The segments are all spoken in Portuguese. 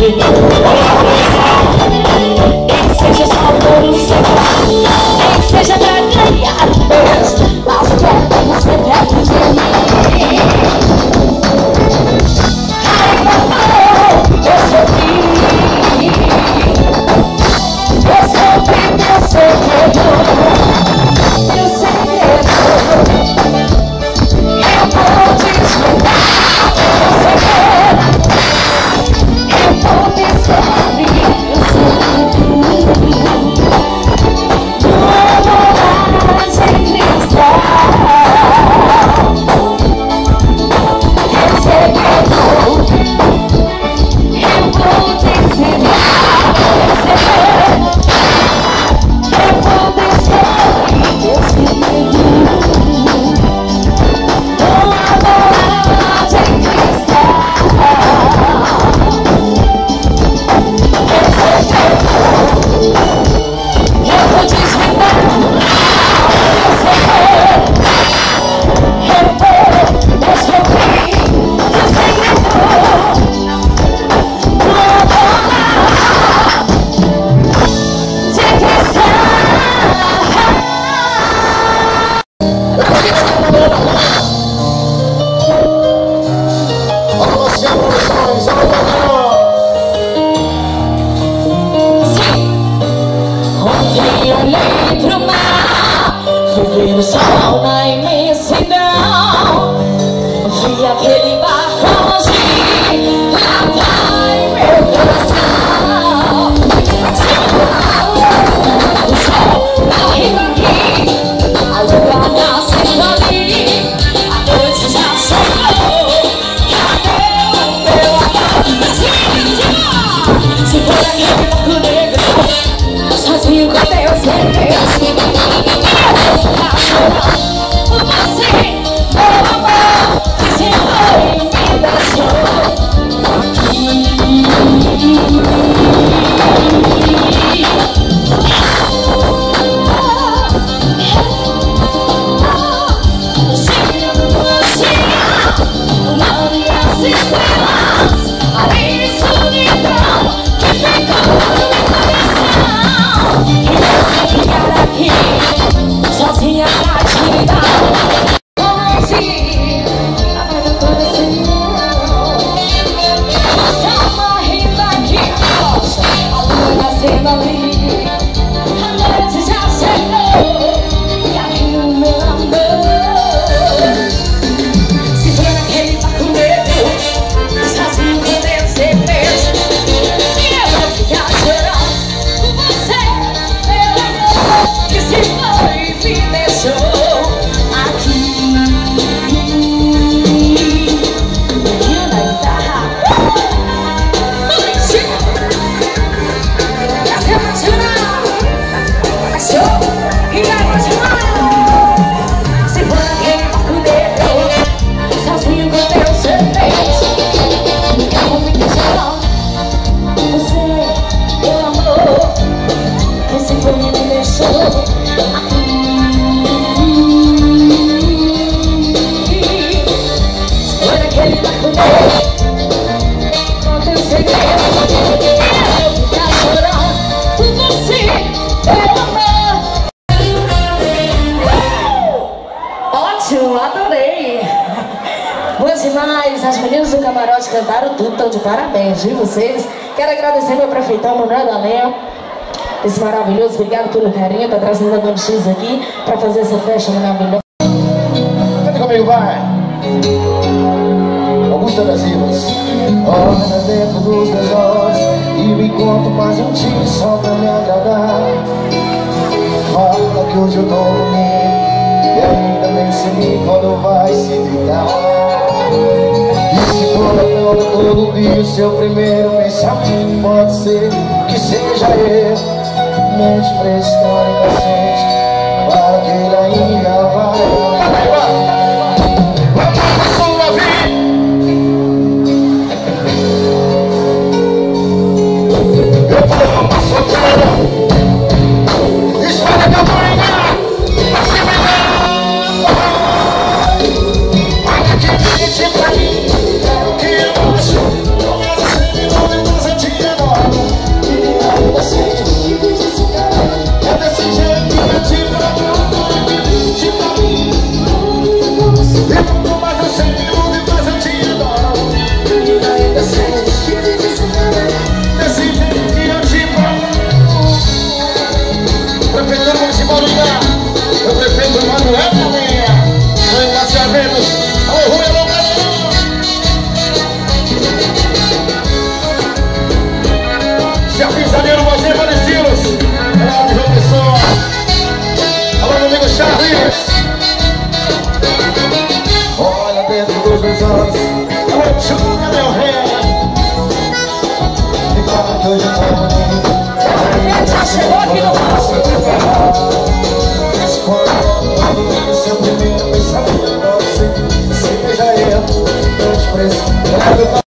就 camarote cantaram tudo, estão de parabéns, viu vocês? Quero agradecer meu prefeitão Manuel da Lenha, esse maravilhoso, obrigado pelo carinho, tá trazendo a Dona X aqui pra fazer essa festa maravilhosa. Canta comigo, vai! Augusta das Ilhas. Olha dentro dos meus olhos e me conta mais um dia só pra me agradar. Fala que hoje eu tô dormindo e ainda nem sei quando vai se deitar. A cama todo dia o seu primeiro pensamento pode ser que seja eu. Mente pra história inocente, para que ele ainda vai. Vamos sua vida! Eu vou uma solteira Espalha dentro dos meus olhos Alô, tô bonito Gente, já chegou aqui no palco. Seu primeiro pensamento ser Seja eu, eu te preço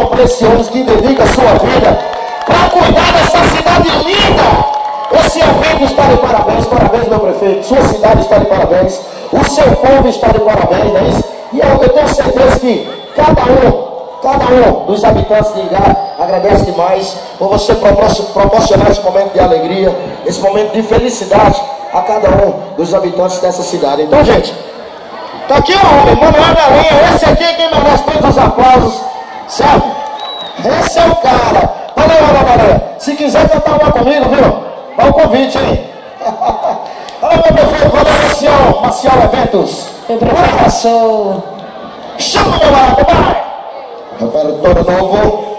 homem que dedica a sua vida para cuidar dessa cidade linda. Esse evento está de parabéns, parabéns meu prefeito. Sua cidade está de parabéns, o seu povo está de parabéns, não é isso? E eu, eu tenho certeza que cada um, cada um dos habitantes de Igá agradece demais por você propor- proporcionar esse momento de alegria, esse momento de felicidade a cada um dos habitantes dessa cidade. Então, gente, Tá aqui o homem, Manuel da Linha. Esse aqui é quem merece todos os aplausos, certo? Esse é o cara. Valeu, Ana Maria. Se quiser cantar uma comigo, viu? Dá um convite, hein? Valeu, meu prefeito. Valeu, Marcial. Marcial Eventos. Meu prefeito passou. Chama, meu barato, vai! Repertório novo.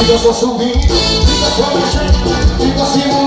Se eu fosse um fica com a gente, fica se movendo.